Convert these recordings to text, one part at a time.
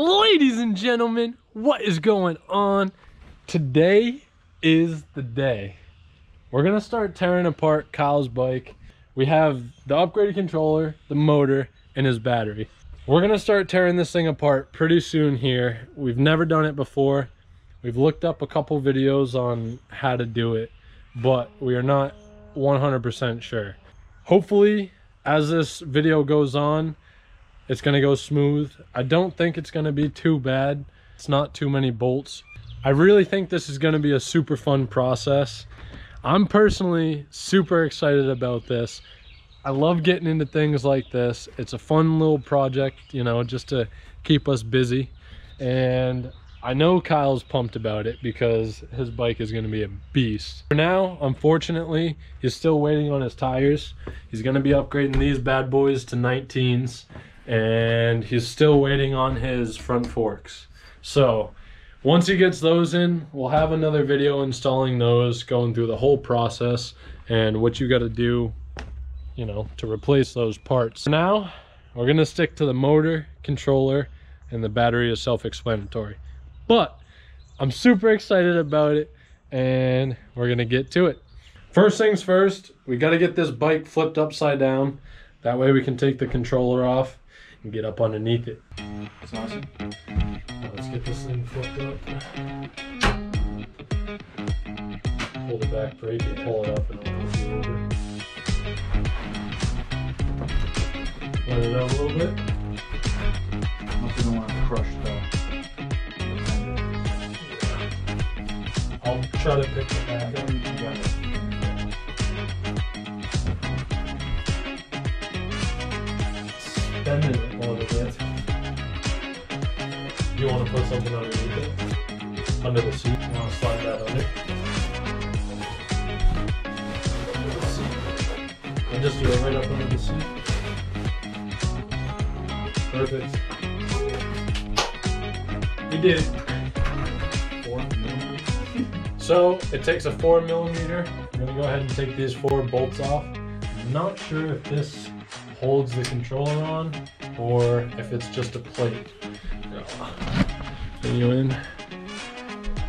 Ladies and gentlemen, what is going on? Today is the day. We're gonna start tearing apart Kyle's bike. We have the upgraded controller, the motor, and his battery. We're gonna start tearing this thing apart pretty soon here. We've never done it before. We've looked up a couple videos on how to do it, but we are not 100% sure. Hopefully, as this video goes on, it's gonna go smooth. I don't think it's gonna be too bad. It's not too many bolts. I really think this is gonna be a super fun process. I'm personally super excited about this. I love getting into things like this. It's a fun little project, you know, just to keep us busy. And I know Kyle's pumped about it because his bike is going to be a beast. For now, unfortunately, he's still waiting on his tires. He's going to be upgrading these bad boys to 19s and he's still waiting on his front forks. So once he gets those in, we'll have another video installing those, going through the whole process and what you got to do, you know, to replace those parts. For now, we're going to stick to the motor, controller, and the battery is self-explanatory. But I'm super excited about it and we're going to get to it. First things first, we got to get this bike flipped upside down. That way we can take the controller off and get up underneath it. It's awesome. Let's get this thing flipped up. Pull the back brake and pull it up and it'll push you over. Let it out a little bit. Mostly don't want to crush the. I'll try to pick the back up. You want to put something underneath it? Under the seat? You want to slide that under? And just do it right up under the seat. Perfect. We did. Four So it takes a four millimeter. We're gonna go ahead and take these four bolts off. I'm not sure if this holds the controller on or if it's just a plate. Bring you in.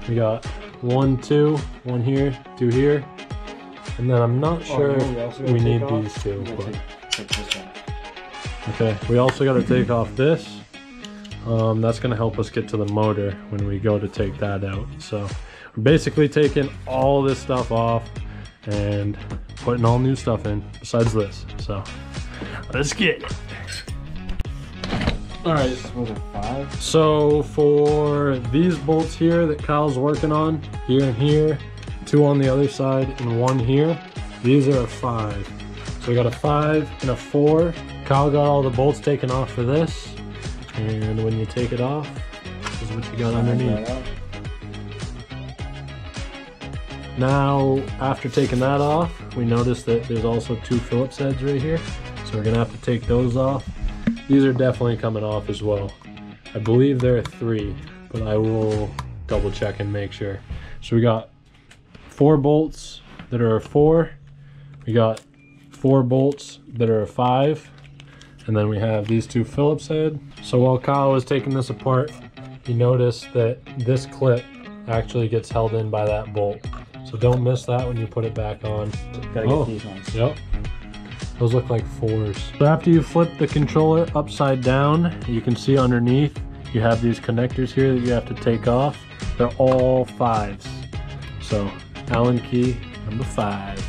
We got one, two, one here, two here. And then I'm not sure Oh, we also if gotta we need off? these two. Take- take okay, we also got to take off this. Um, that's going to help us get to the motor when we go to take that out. So we're basically taking all this stuff off and putting all new stuff in besides this. So let's get it. All right, Was it five? so for these bolts here that Kyle's working on, here and here, two on the other side and one here, these are a five. So we got a five and a four. Kyle got all the bolts taken off for this. And when you take it off, this is what you got underneath. Now, after taking that off, we notice that there's also two Phillips heads right here. So we're gonna have to take those off. These are definitely coming off as well. I believe there are three, but I will double check and make sure. So we got four bolts that are a four. We got four bolts that are a five. And then we have these two Phillips head. So while Kyle was taking this apart, he noticed that this clip actually gets held in by that bolt. So don't miss that when you put it back on. Gotta get Oh. these ones. Yep. Those look like fours. So after you flip the controller upside down, you can see underneath you have these connectors here that you have to take off. They're all fives. So Allen key number five.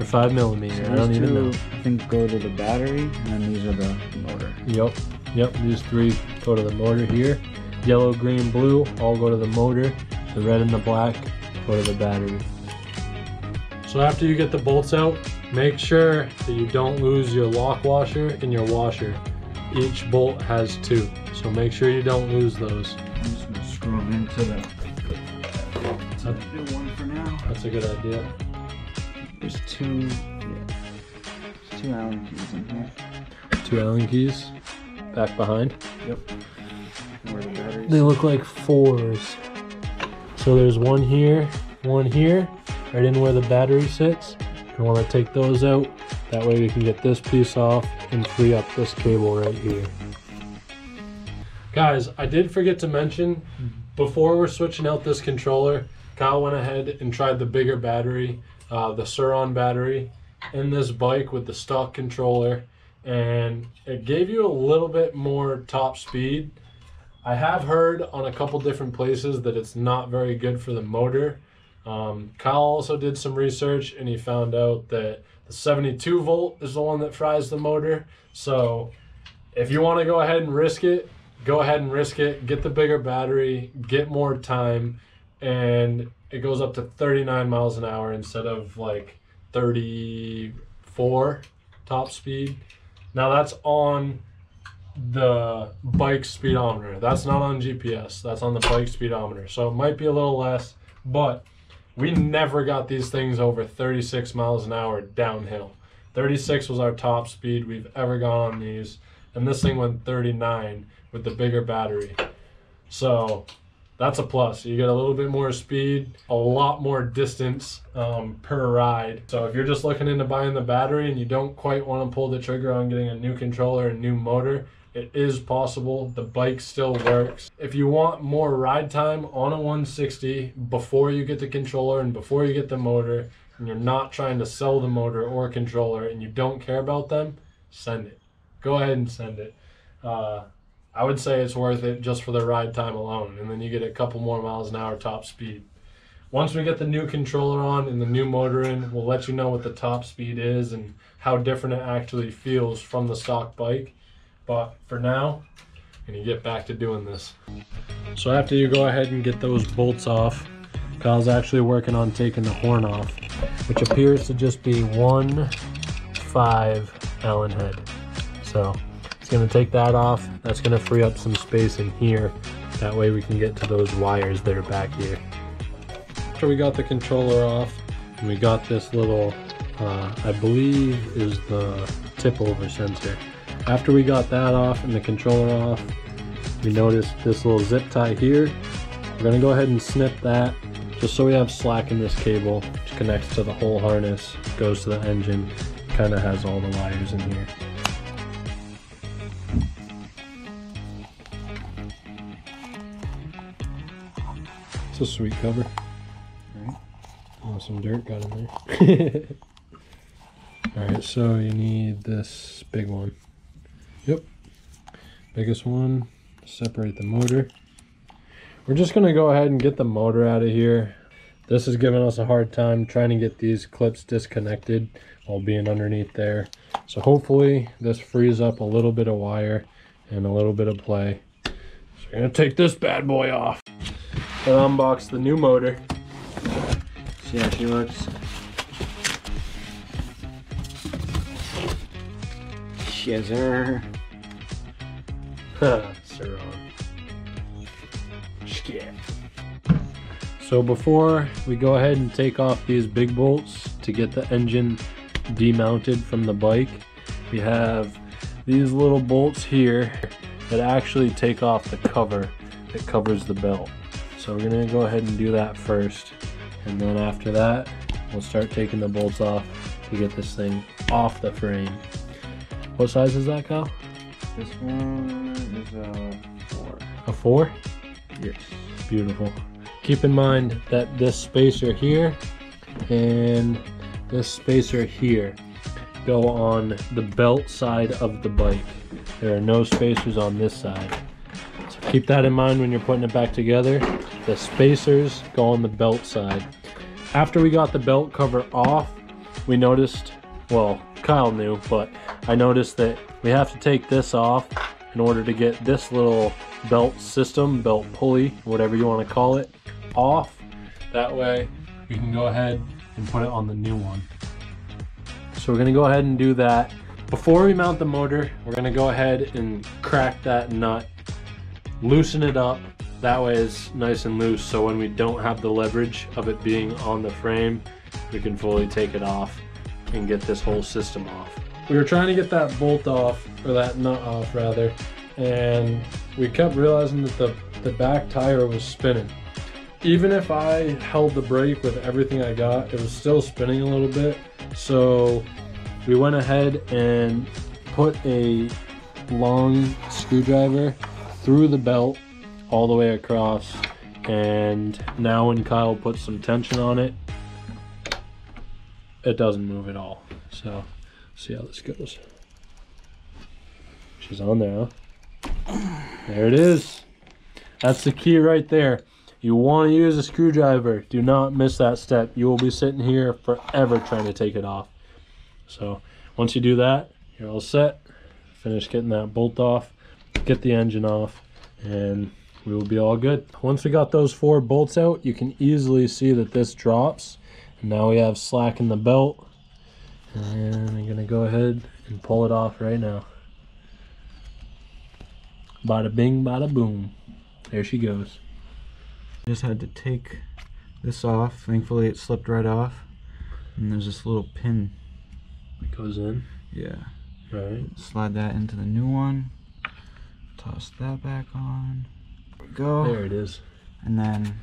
Or five millimeter. I don't These even know. I think, go to the battery, and then these are the motor. Yep. Yep. These three go to the motor here. Yellow, green, blue all go to the motor. The red and the black go to the battery. So after you get the bolts out, make sure that you don't lose your lock washer and your washer. Each bolt has two. So make sure you don't lose those. I'm just gonna screw them into the. So Do one for now. that's a good idea. There's two. Yeah. There's two Allen keys in here. Two Allen keys back behind. Yep. Where the batteries. They look like fours. So there's one here, one here, right in where the battery sits. You want to take those out. That way we can get this piece off and free up this cable right here. Guys, I did forget to mention before we're switching out this controller, Kyle went ahead and tried the bigger battery, uh, the Sur-Ron battery, in this bike with the stock controller, and it gave you a little bit more top speed. I have heard on a couple different places that it's not very good for the motor. Um, Kyle also did some research and he found out that the 72 volt is the one that fries the motor. So if you want to go ahead and risk it, go ahead and risk it. Get the bigger battery, get more time, and it goes up to 39 miles an hour instead of like 34 top speed. Now that's on the bike speedometer. That's not on GPS. That's on the bike speedometer. So it might be a little less, but we never got these things over 36 miles an hour downhill. 36 was our top speed we've ever gone on these, and this thing went 39 with the bigger battery. So that's a plus. You get a little bit more speed, a lot more distance um, per ride. So if you're just looking into buying the battery and you don't quite want to pull the trigger on getting a new controller and new motor, it is possible. The bike still works. If you want more ride time on a 160 before you get the controller and before you get the motor, and you're not trying to sell the motor or controller and you don't care about them, send it. Go ahead and send it. Uh, I would say it's worth it just for the ride time alone, and then you get a couple more miles an hour top speed. Once we get the new controller on and the new motor in, we'll let you know what the top speed is and how different it actually feels from the stock bike. But for now, I'm gonna get back to doing this. So after you go ahead and get those bolts off, Kyle's actually working on taking the horn off, which appears to just be one five Allen head. So it's gonna take that off. That's gonna free up some space in here. That way we can get to those wires that are back here. After we got the controller off, and we got this little, uh, I believe is the tip over sensor. After we got that off and the controller off, we noticed this little zip tie here. We're gonna go ahead and snip that just so we have slack in this cable, which connects to the whole harness, goes to the engine, kind of has all the wires in here. It's a sweet cover. Alright. Oh, some dirt got in there. Alright, so you need this big one. Yep. Biggest one. Separate the motor. We're just gonna go ahead and get the motor out of here. This is giving us a hard time trying to get these clips disconnected while being underneath there. So hopefully this frees up a little bit of wire and a little bit of play. So we're gonna take this bad boy off. And unbox the new motor. See how she looks. Yes, sir. Sur-Ron. Shit. So before we go ahead and take off these big bolts to get the engine demounted from the bike, we have these little bolts here that actually take off the cover that covers the belt. So we're gonna go ahead and do that first. And then after that, we'll start taking the bolts off to get this thing off the frame. What size is that, Kyle? This one is a four. A four? Yes. Beautiful. Keep in mind that this spacer here and this spacer here go on the belt side of the bike. There are no spacers on this side. So keep that in mind when you're putting it back together. The spacers go on the belt side. After we got the belt cover off, we noticed, well, Kyle knew, but I noticed that we have to take this off in order to get this little belt system, belt pulley, whatever you want to call it, off. That way we can go ahead and put it on the new one. So we're gonna go ahead and do that. Before we mount the motor, we're gonna go ahead and crack that nut, loosen it up. That way it's nice and loose so when we don't have the leverage of it being on the frame, we can fully take it off and get this whole system off. We were trying to get that bolt off, or that nut off rather, and we kept realizing that the, the back tire was spinning. Even if I held the brake with everything I got, it was still spinning a little bit. So we went ahead and put a long screwdriver through the belt all the way across. And now when Kyle puts some tension on it, it doesn't move at all. So see how this goes. She's on there, huh? There it is. That's the key right there. You want to use a screwdriver. Do not miss that step. You will be sitting here forever trying to take it off. So once you do that, you're all set. Finish getting that bolt off, get the engine off, and we will be all good. Once we got those four bolts out, you can easily see that this drops. And now we have slack in the belt. And I'm gonna go ahead and pull it off right now. Bada bing, bada boom. There she goes. Just had to take this off. Thankfully, it slipped right off. And there's this little pin. It goes in. Yeah. Right. Slide that into the new one. Toss that back on. There we go. There it is. And then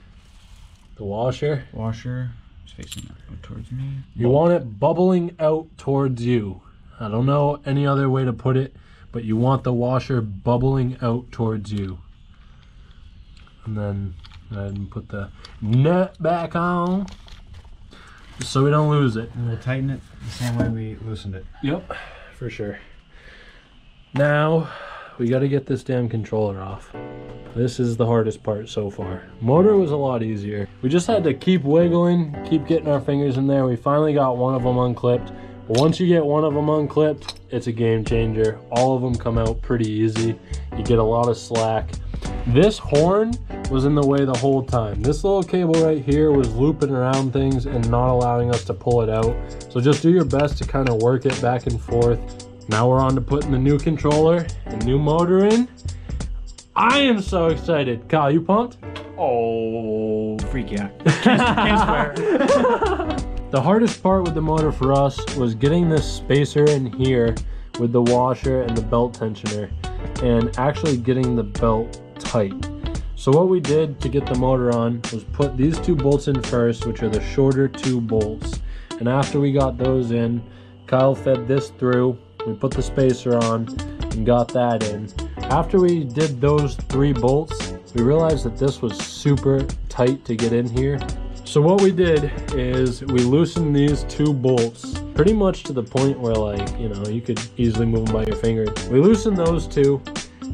The washer. washer is facing towards me. You want it bubbling out towards you. I don't know any other way to put it, but you want the washer bubbling out towards you. And then go ahead and put the nut back on so we don't lose it. And we'll tighten it the same way we loosened it. Yep, for sure. Now we got to get this damn controller off. This is the hardest part so far. Motor was a lot easier. We just had to keep wiggling, keep getting our fingers in there. We finally got one of them unclipped. Once you get one of them unclipped, it's a game changer. All of them come out pretty easy. You get a lot of slack. This horn was in the way the whole time. This little cable right here was looping around things and not allowing us to pull it out. So just do your best to kind of work it back and forth. Now we're on to putting the new controller and new motor in. I am so excited. Kyle, you pumped? Oh, freak yeah. The hardest part with the motor for us was getting this spacer in here with the washer and the belt tensioner and actually getting the belt tight. So what we did to get the motor on was put these two bolts in first, which are the shorter two bolts. And after we got those in, Kyle fed this through, we put the spacer on and got that in. After we did those three bolts, we realized that this was super tight to get in here. So what we did is we loosened these two bolts pretty much to the point where like, you know, you could easily move them by your finger. We loosened those two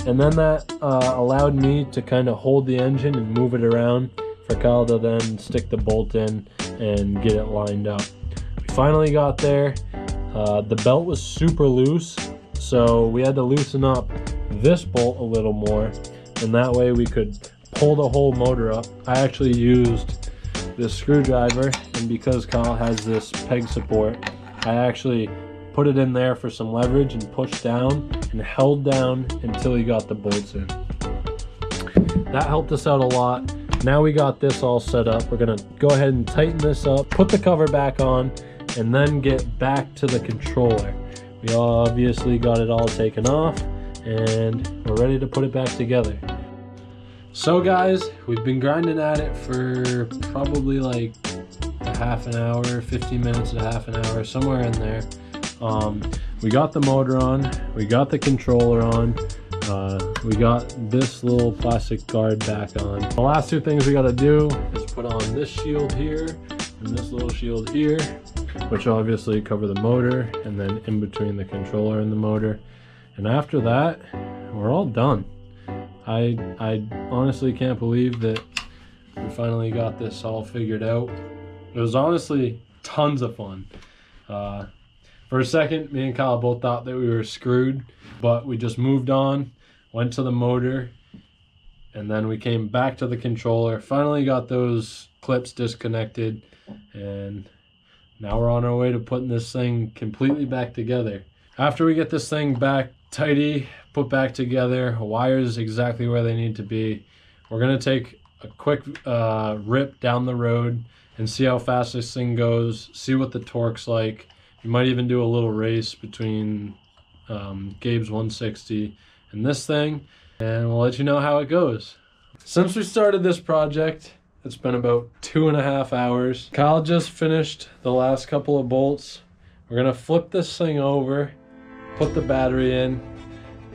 and then that uh, allowed me to kind of hold the engine and move it around for Kyle to then stick the bolt in and get it lined up. We finally got there. Uh, the belt was super loose, so we had to loosen up this bolt a little more, and that way we could pull the whole motor up. I actually used this screwdriver, and because Kyle has this peg support, I actually put it in there for some leverage and pushed down and held down until he got the bolts in. That helped us out a lot. Now we got this all set up. We're gonna go ahead and tighten this up, put the cover back on, and then get back to the controller. We obviously got it all taken off and we're ready to put it back together. So guys, we've been grinding at it for probably like a half an hour, 15 minutes to half an hour, somewhere in there. Um, we got the motor on, we got the controller on, uh, we got this little plastic guard back on. The last two things we gotta do is put on this shield here and this little shield here, which obviously cover the motor and then in between the controller and the motor. And after that, we're all done. I, I honestly can't believe that we finally got this all figured out. It was honestly tons of fun. Uh, for a second, me and Kyle both thought that we were screwed, but we just moved on, went to the motor, and then we came back to the controller. Finally got those clips disconnected, and now we're on our way to putting this thing completely back together. After we get this thing back tidy, put back together, wires exactly where they need to be, we're gonna take a quick uh, rip down the road and see how fast this thing goes, see what the torque's like. You might even do a little race between um, Gabe's 160 and this thing, and we'll let you know how it goes. Since we started this project, it's been about two and a half hours. Kyle just finished the last couple of bolts. We're gonna flip this thing over, put the battery in.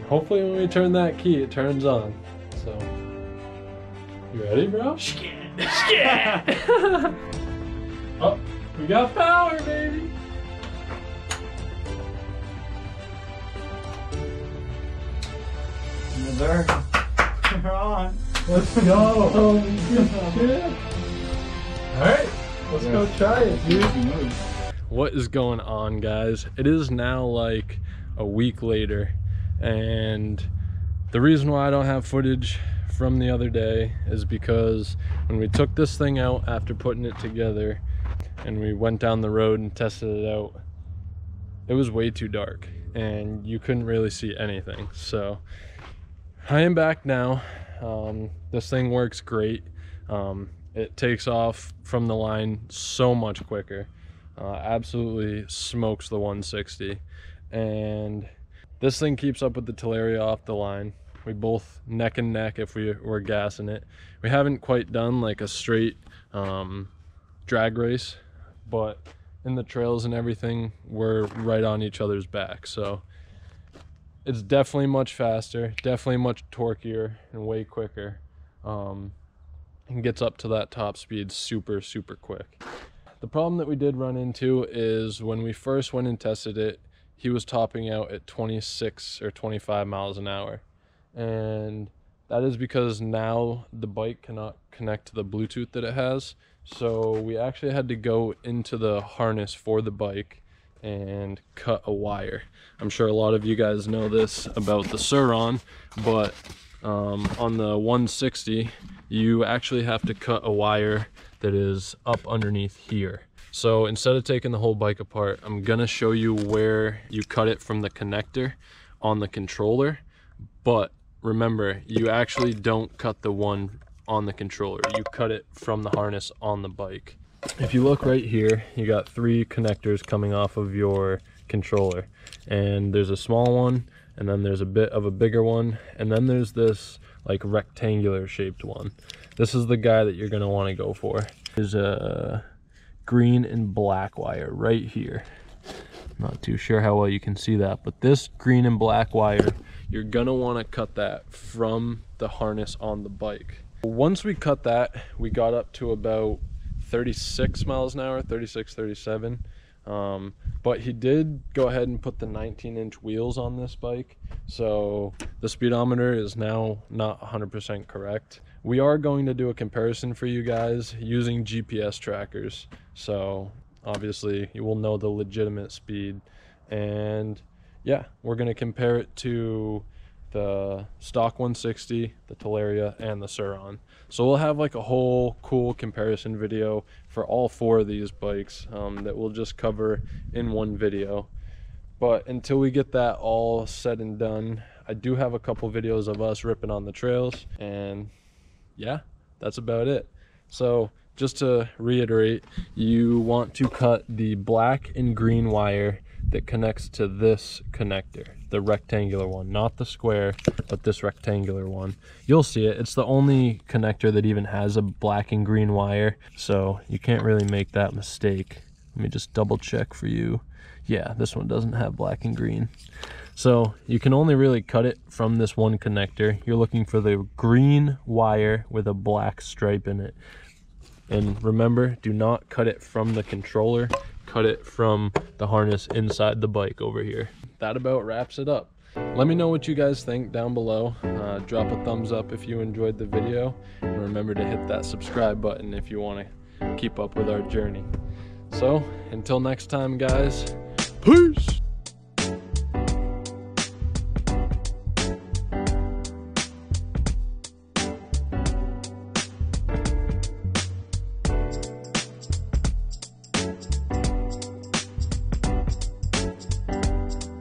Hopefully when we turn that key, it turns on. So, you ready, bro? Yeah. oh, we got power, baby. There. You're on. Let's go. Holy shit. All right, let's go try it, dude. What is going on, guys? It is now like a week later, and the reason why I don't have footage from the other day is because when we took this thing out after putting it together and we went down the road and tested it out, it was way too dark and you couldn't really see anything. So I am back now. Um, this thing works great. Um, it takes off from the line so much quicker. Uh, absolutely smokes the 160. And this thing keeps up with the Talaria off the line. We both neck and neck if we were gassing it. We haven't quite done like a straight um, drag race, but in the trails and everything, we're right on each other's back. So it's definitely much faster, definitely much torquier and way quicker. Um, and gets up to that top speed super, super quick. The problem that we did run into is when we first went and tested it, he was topping out at 26 or 25 miles an hour and that is because now the bike cannot connect to the Bluetooth that it has. So we actually had to go into the harness for the bike and cut a wire. I'm sure a lot of you guys know this about the Sur-Ron, but um, on the 160, you actually have to cut a wire that is up underneath here. So instead of taking the whole bike apart, I'm gonna show you where you cut it from the connector on the controller, but remember, you actually don't cut the one on the controller. You cut it from the harness on the bike. If you look right here, you got three connectors coming off of your controller. And there's a small one, and then there's a bit of a bigger one, and then there's this like rectangular shaped one. This is the guy that you're gonna wanna go for. There's a green and black wire right here. Not too sure how well you can see that, but this green and black wire you're gonna wanna cut that from the harness on the bike. Once we cut that, we got up to about 36 miles an hour, 36, 37. Um, but he did go ahead and put the 19 inch wheels on this bike. So the speedometer is now not 100% correct. We are going to do a comparison for you guys using GPS trackers. So obviously you will know the legitimate speed and yeah, we're going to compare it to the stock 160, the Talaria, and the Sur-Ron. So we'll have like a whole cool comparison video for all four of these bikes um, that we'll just cover in one video. But until we get that all said and done, I do have a couple videos of us ripping on the trails. And yeah, that's about it. So just to reiterate, you want to cut the black and green wire that connects to this connector, the rectangular one, not the square, but this rectangular one. You'll see it. It's the only connector that even has a black and green wire, so you can't really make that mistake. Let me just double check for you. Yeah, this one doesn't have black and green. So you can only really cut it from this one connector. You're looking for the green wire with a black stripe in it. And remember, do not cut it from the controller cut it from the harness inside the bike over here. That about wraps it up. Let me know what you guys think down below. Uh, drop a thumbs up if you enjoyed the video. And remember to hit that subscribe button if you want to keep up with our journey. So, until next time, guys, peace!